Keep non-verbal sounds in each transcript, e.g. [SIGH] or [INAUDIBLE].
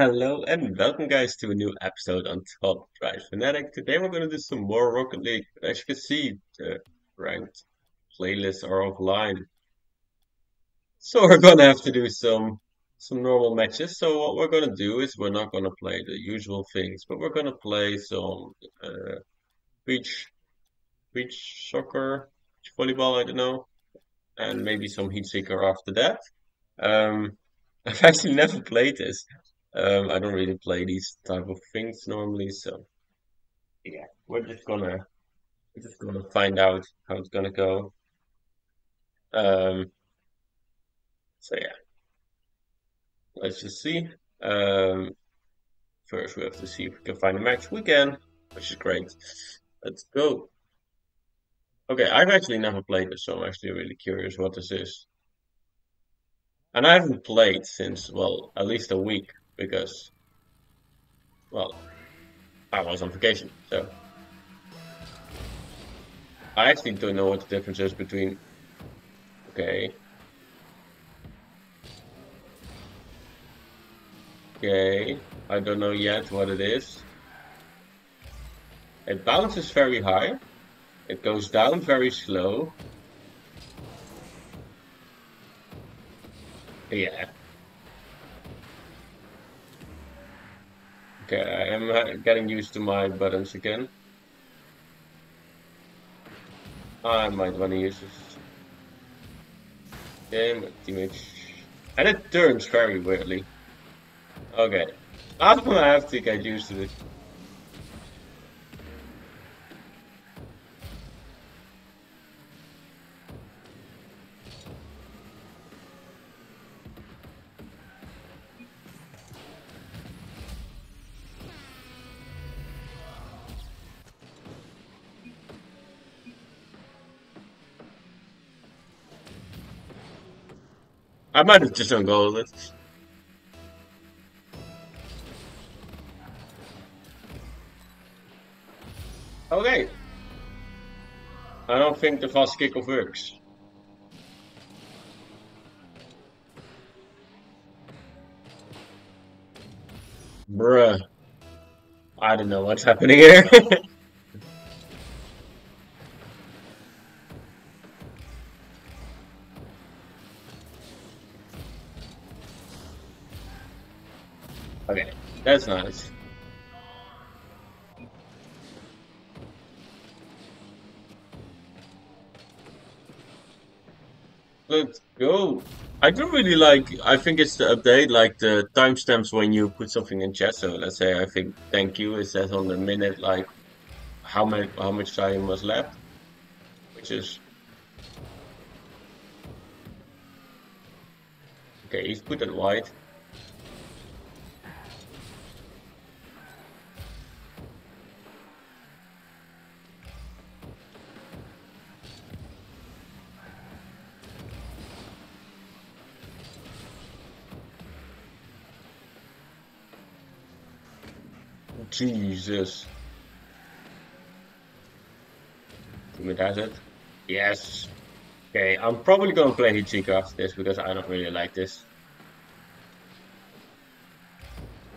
Hello and welcome guys to a new episode on Top Drive Fanatic. Today we're going to do some more Rocket League. As you can see, the ranked playlists are offline. So we're going to have to do some some normal matches. So what we're going to do is we're not going to play the usual things, but we're going to play some uh, beach beach soccer, beach volleyball, I don't know, and maybe some heat seeker after that. Um, [LAUGHS] I've actually never played this. Um, I don't really play these type of things normally, so yeah, we're just gonna we're just gonna find out how it's gonna go. Um, so yeah, let's just see. Um, first we have to see if we can find a match. We can, which is great. Let's go. Okay, I've actually never played this, so I'm actually really curious what this is. And I haven't played since, well, at least a week because, well, I was on vacation, so. I actually don't know what the difference is between. Okay. Okay, I don't know yet what it is. It bounces very high. It goes down very slow. Yeah, Okay, I am getting used to my buttons again. I might want to use this. My teammates. And it turns very weirdly. Okay. Ah, [LAUGHS] I'm gonna have to get used to this. I might have just done goalless. Okay. I don't think the fast kickoff works. Bruh. I don't know what's happening here. [LAUGHS] Okay, that's nice. Let's go. I do really like, I think it's the update, like the timestamps when you put something in chat. So let's say I think thank you, it says on the minute like how much how much time was left, which is okay. He's put it white. Jesus. Teammate has it. Yes. Okay, I'm probably gonna play Heatseeker after this because I don't really like this. [LAUGHS]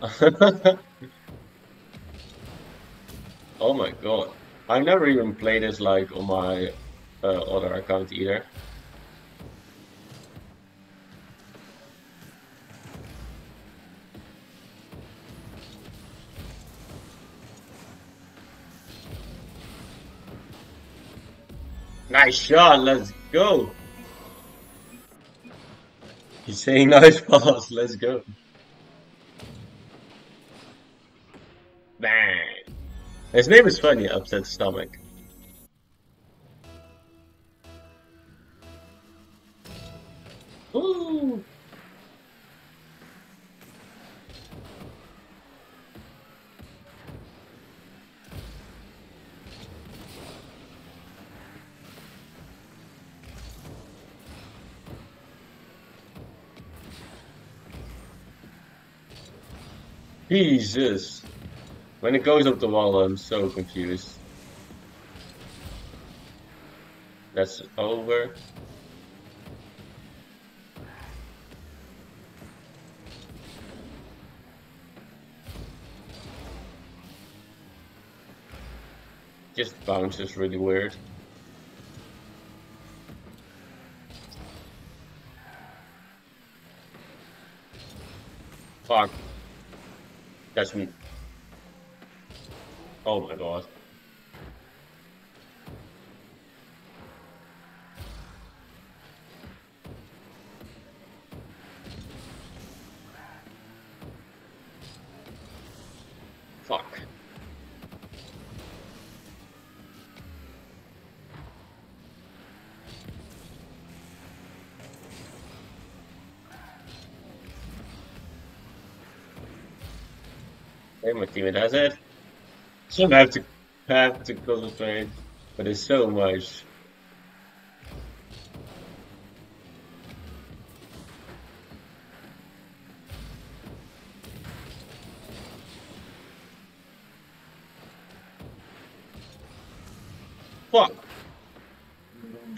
oh my god. I've never even played this like on my uh, other account either. Nice shot, let's go. He's saying nice [LAUGHS] pass, let's go. Bang. His name is funny, upset stomach. Jesus. When it goes up the wall, I'm so confused. That's over. Just bounces really weird. Me. Oh my god. Okay, my teammate has it. So I have to have to concentrate, but it's so much. Fuck.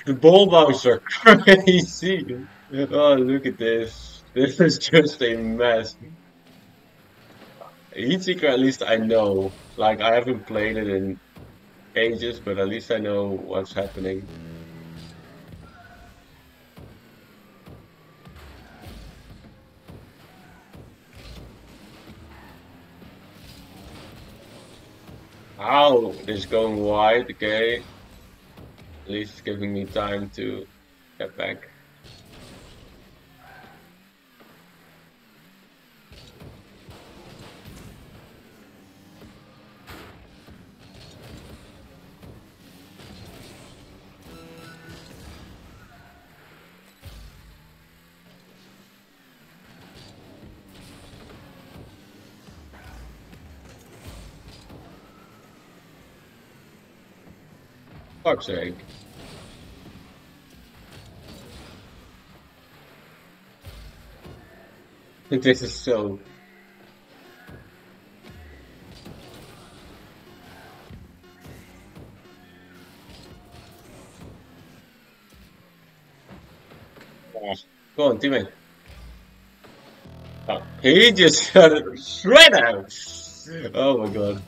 The ball bouncer are [LAUGHS] crazy. Oh, look at this. This is just a mess. Heatseeker, at least I know. Like, I haven't played it in ages, but at least I know what's happening. Ow! This is going wide, okay. At least it's giving me time to get back. Fuck's sake. [LAUGHS] This is so... Go on, teammate. Oh, he just got it straight out! Oh my god.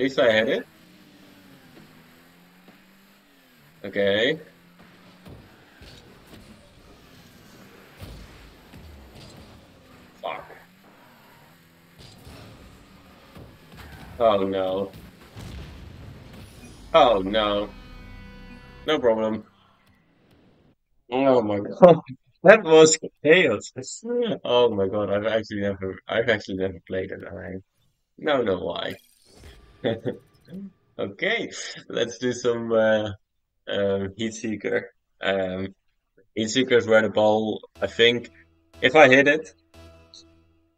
Least I had it. Okay. Fuck. Oh no. Oh no. No problem. Oh my god. [LAUGHS] That was chaos. [LAUGHS] Oh my god, I've actually never I've actually never played it. I don't know why. [LAUGHS] Okay, let's do some uh, um, heat seeker. Um, heat seeker is where the ball, I think, if I hit it,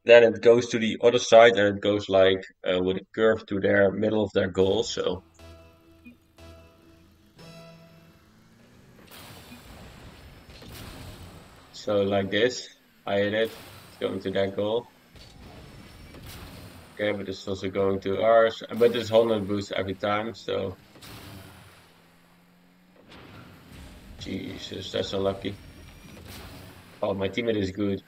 then it goes to the other side and it goes like uh, with a curve to their middle of their goal. So, so like this, I hit it, it's going to that goal. Okay, but it's also going to ours, but it's 100 boost every time, so. Jesus, that's unlucky. Oh, my teammate is good.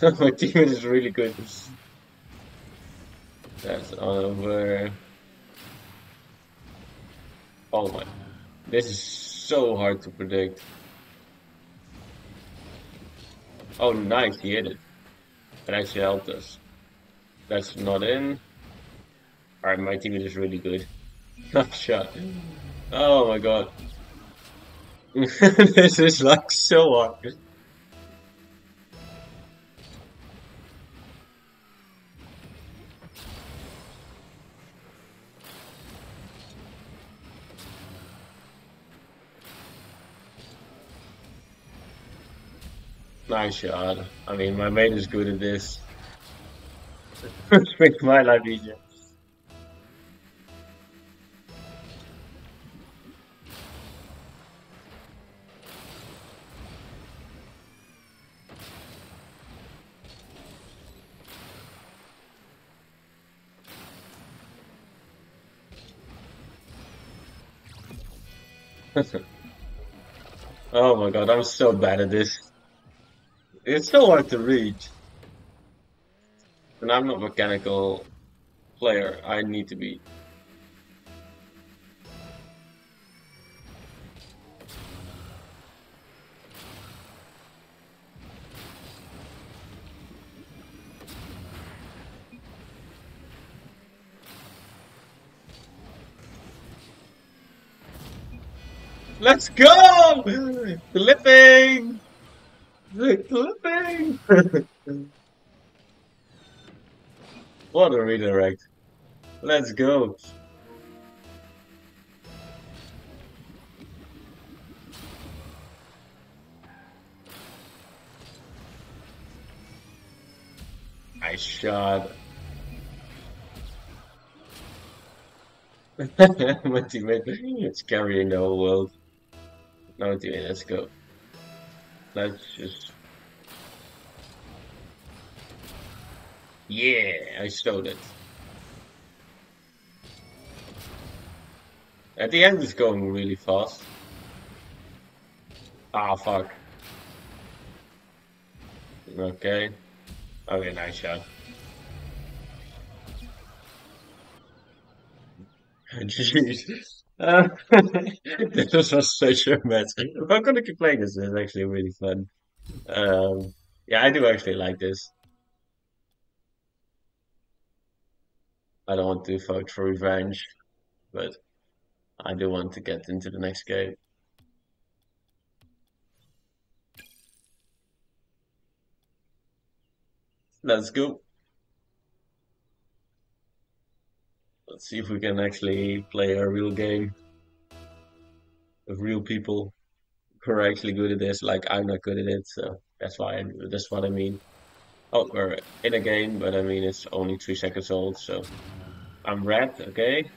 [LAUGHS] my teammate is really good. That's over. Oh my. This is so hard to predict. Oh, nice, he hit it. That actually helped us. That's not in. Alright, my team is really good. [LAUGHS] Oh, not shot. Oh my god. [LAUGHS] this is like so hard. Nice shot. I mean, my mate is good at this. [LAUGHS] Makes my life easier. [LAUGHS] oh my god, I'm so bad at this. It's so hard to read. And I'm not mechanical player. I need to be. Let's go! Clipping! [LAUGHS] What a redirect. Let's go. Nice shot. [LAUGHS] My teammate is carrying the whole world. No teammate, let's go. Let's just... Yeah, I stole it. At the end it's going really fast. Ah, oh, fuck. Okay. Okay, nice shot. Jeez. [LAUGHS] Uh, this was such a mess. I'm gonna keep playing this. It's actually really fun. Um, yeah, I do actually like this. I don't want to vote for revenge, but I do want to get into the next game. Let's go. Let's see if we can actually play a real game of real people who are actually good at this. Like I'm not good at it, so that's why I, that's what I mean. Oh, we're in a game, but I mean it's only three seconds old, so I'm red. Okay.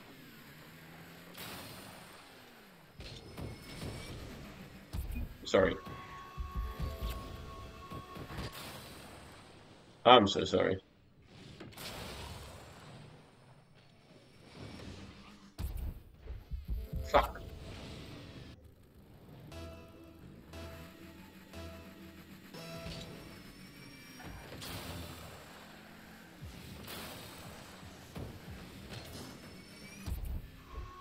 Sorry. I'm so sorry.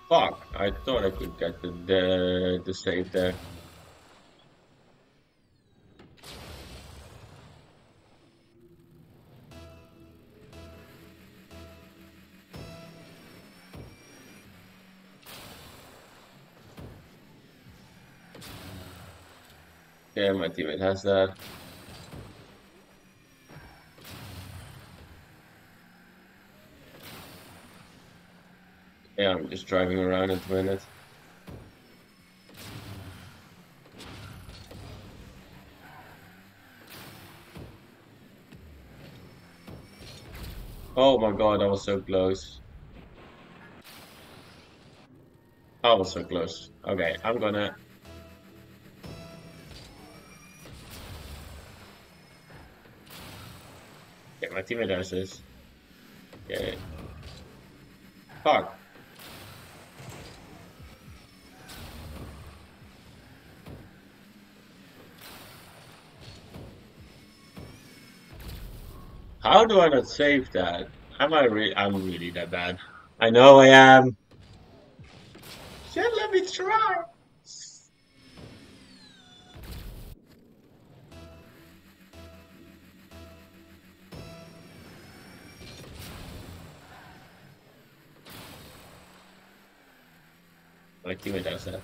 Fuck, I thought I could get the, the, the save there. Yeah, my teammate has that. Yeah, Just driving around at the minute. Oh my god, I was so close. I was so close. Okay, I'm gonna Yeah, my teammate does this. Yeah. Fuck. How do I not save that? Am I really? I'm really that bad. I know I am. Just let me try. My teammate does that.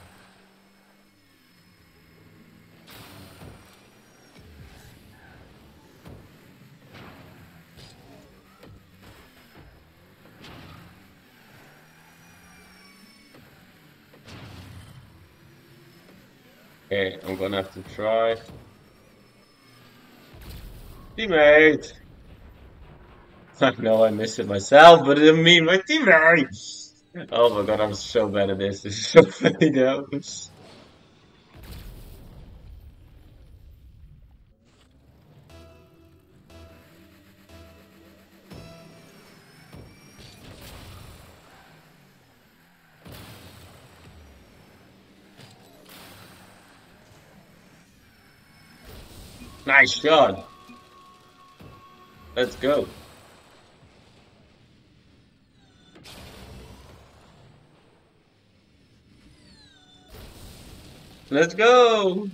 Okay, I'm gonna have to try. Teammate! I know I missed it myself, but it didn't mean my teammate! Oh my god, I'm so bad at this. [LAUGHS] This is so funny now. Nice shot. Let's go. Let's go!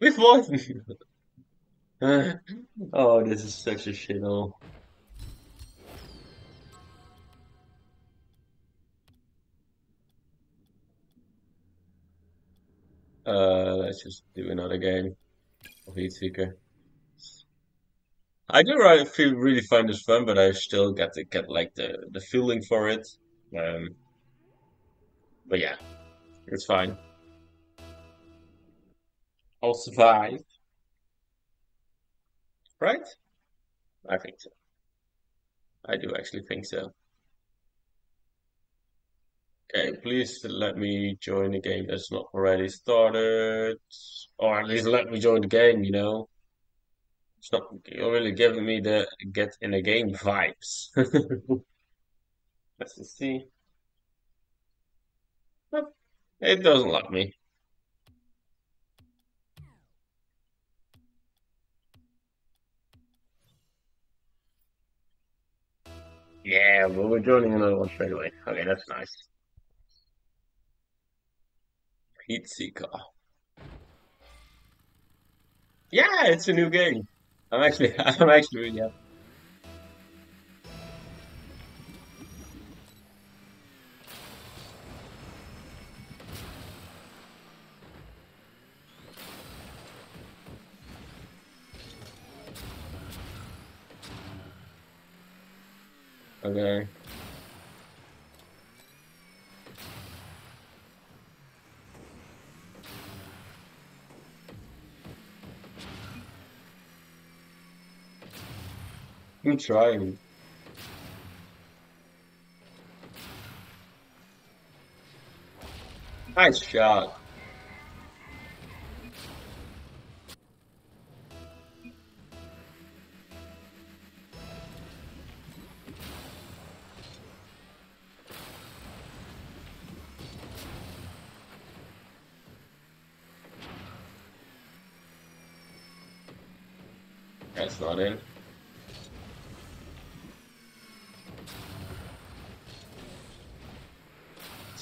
We've won! [LAUGHS] oh, this is such a shit shithole. Let's just do another game of Heatseeker. I do really feel really find this fun, but I still get to get like the the feeling for it. Um, but yeah, it's fine. I'll survive. Right? I think so. I do actually think so. Okay, please let me join the game that's not already started. Or at least let me join the game, you know? It's not you're really giving me the get in a game vibes. [LAUGHS] Let's just see. It doesn't like me. Yeah, well, we're joining another one straight away. Okay, that's nice. Heatseeker. Yeah, it's a new game. I'm actually, [LAUGHS] I'm actually really happy. Okay. I'm trying. Nice shot.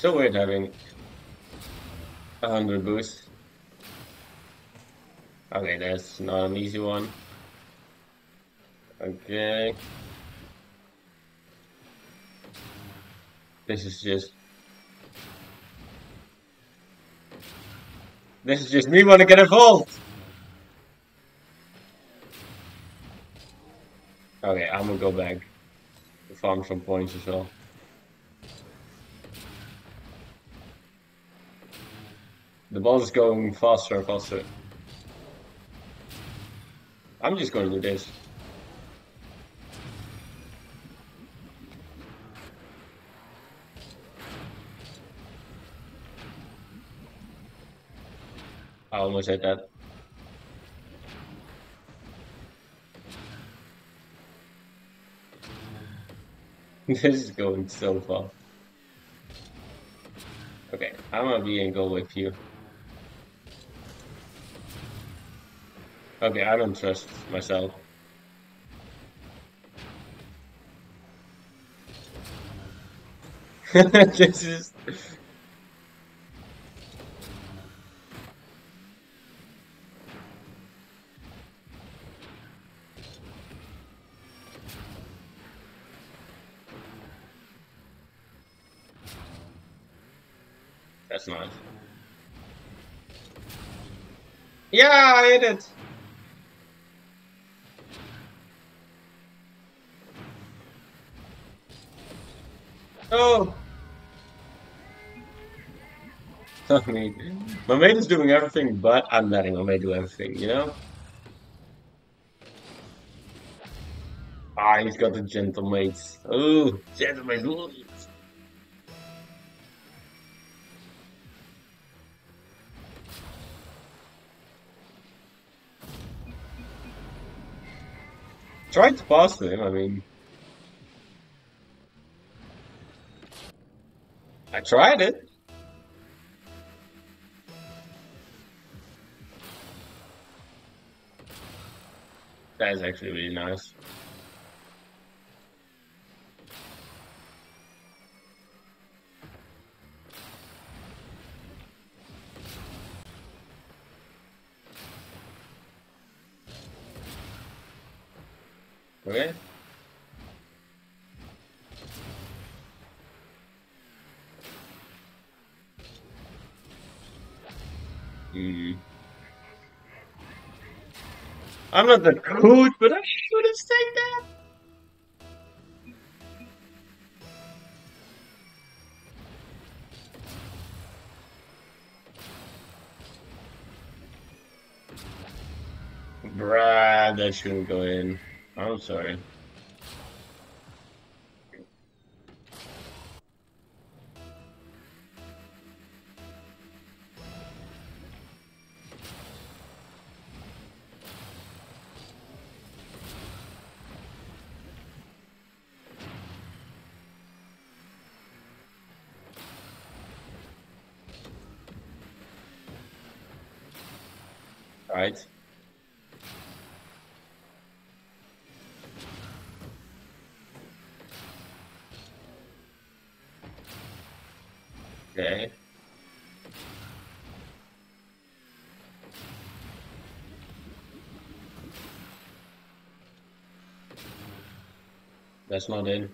So weird having a hundred boost. Okay, that's not an easy one. Okay. This is just... This is just me want to get involved! Okay, I'm gonna go back. Farm some points as well. The ball is going faster and faster. I'm just going to do this. I almost hit that. [LAUGHS] this is going so far. Okay, I'm gonna be in goal with you. Okay, I don't trust myself. [LAUGHS] this is... That's nice. Yeah, I hit it! Oh! [LAUGHS] I mean, my mate is doing everything, but I'm letting my mate do everything, you know? Ah, he's got the gentle mates. Oh, gentle mates. Tried to pass him, I mean... I tried it. That is actually really nice. Okay. I'm not that coach, but I should have said that. Bruh, that shouldn't go in. I'm sorry. Okay. That's not in.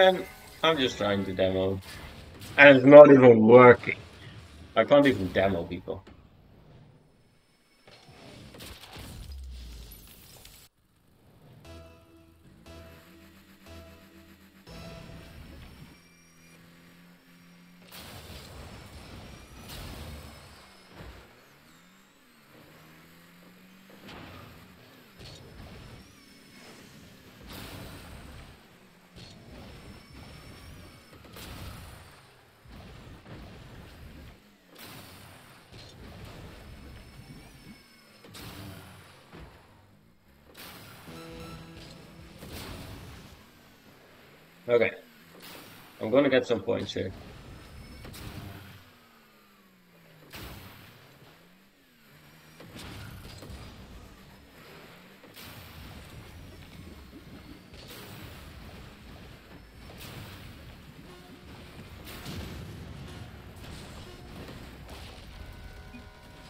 And I'm just trying to demo. And it's not even working. I can't even demo people. Okay. I'm gonna get some points here.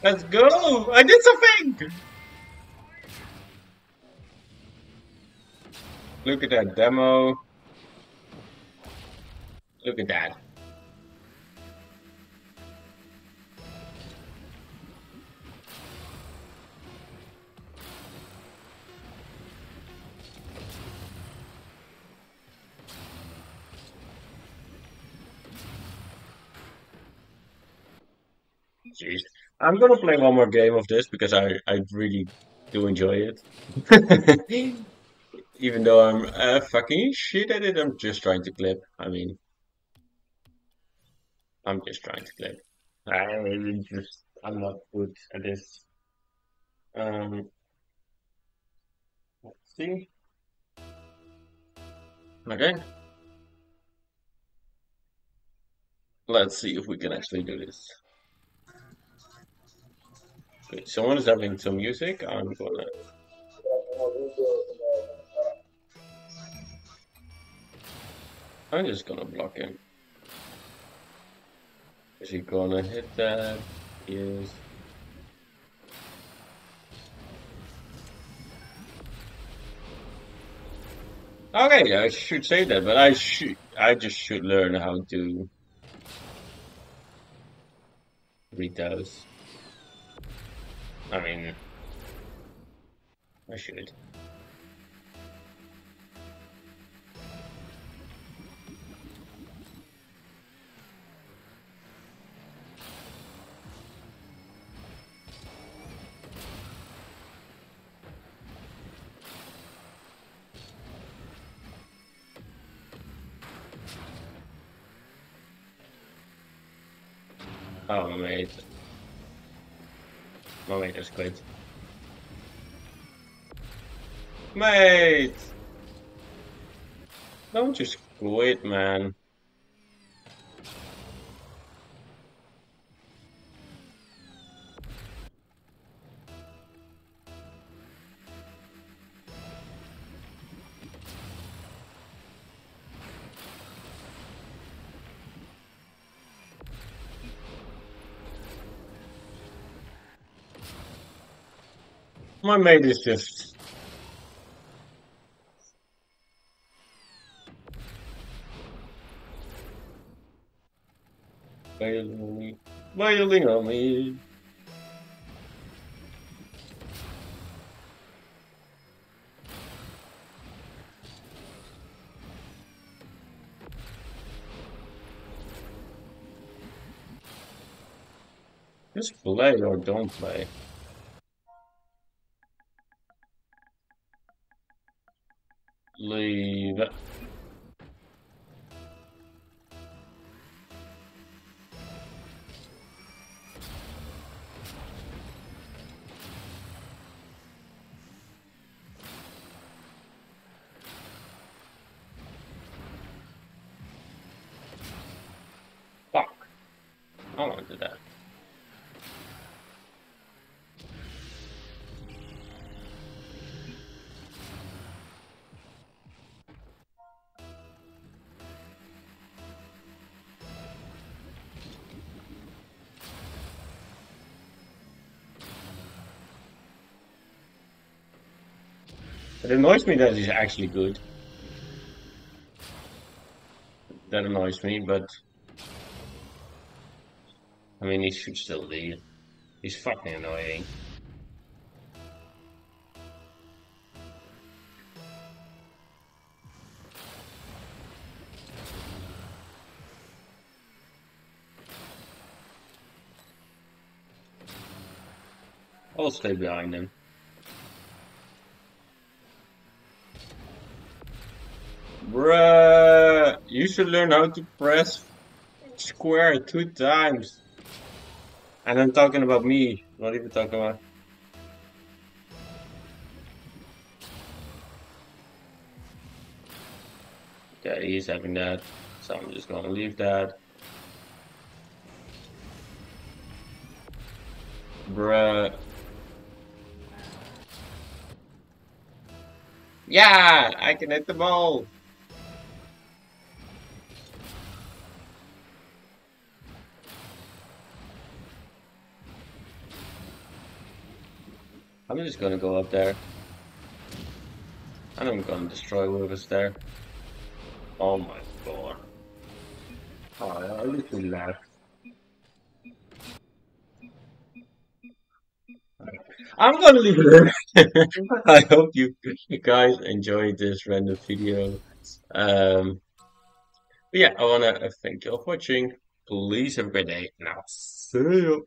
Let's go! I did something! Look at that demo. Look at that. Jeez. I'm gonna play one more game of this because I, I really do enjoy it. [LAUGHS] Even though I'm uh, fucking shit at it, I'm just trying to clip. I mean, I'm just trying to clip. I just, I'm not good at this. Um, let's see. Okay. Let's see if we can actually do this. Okay, someone is having some music. I'm gonna. I'm just gonna block him. Is he gonna hit that? He is. Okay, I should say that, but I should I just should learn how to read those. I mean, I should. Oh, my mate. Oh, my mate just quit. Mate! Don't just quit, man. My mate is just Wailing on me. Wailing on me. Just play or don't play. It annoys me that he's actually good. That annoys me, but I mean, he should still be. He's fucking annoying. I'll stay behind him. Bruh, you should learn how to press square two times. And I'm talking about me, not even talking about. Okay, he's having that, so I'm just gonna leave that. Bruh. Yeah, I can hit the ball. I'm just gonna go up there. And I'm gonna destroy whoever's there. Oh my god. Oh, I literally laughed. I'm gonna leave it there. [LAUGHS] I hope you, guys enjoyed this random video. Um, but yeah, I wanna thank you all for watching. Please have a great day, I'll see you.